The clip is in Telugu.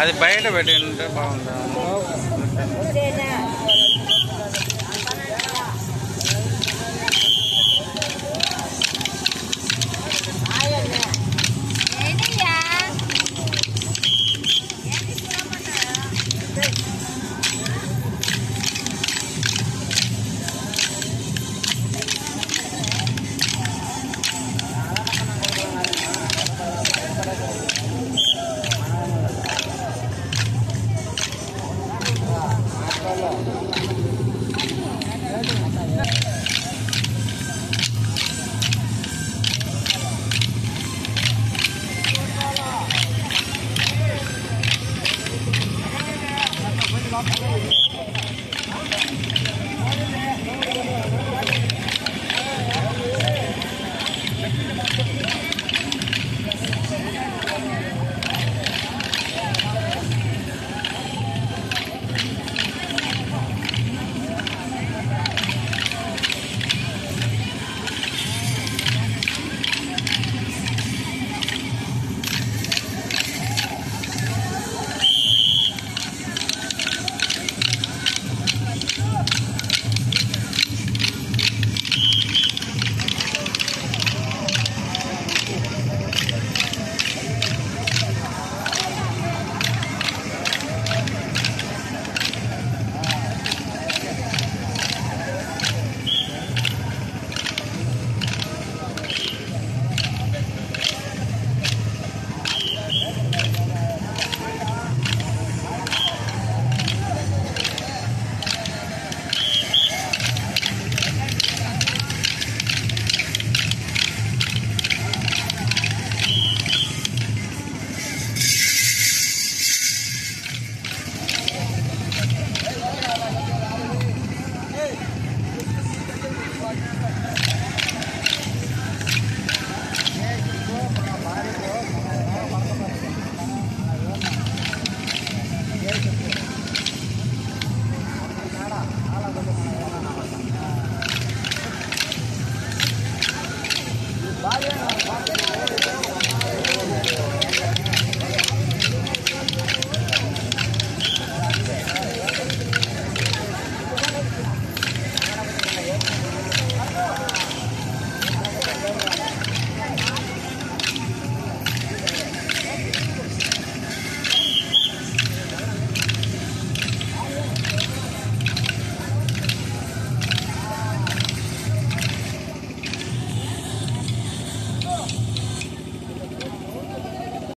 అది బయట పెట్టి ఉంటే బాగుంటుంది.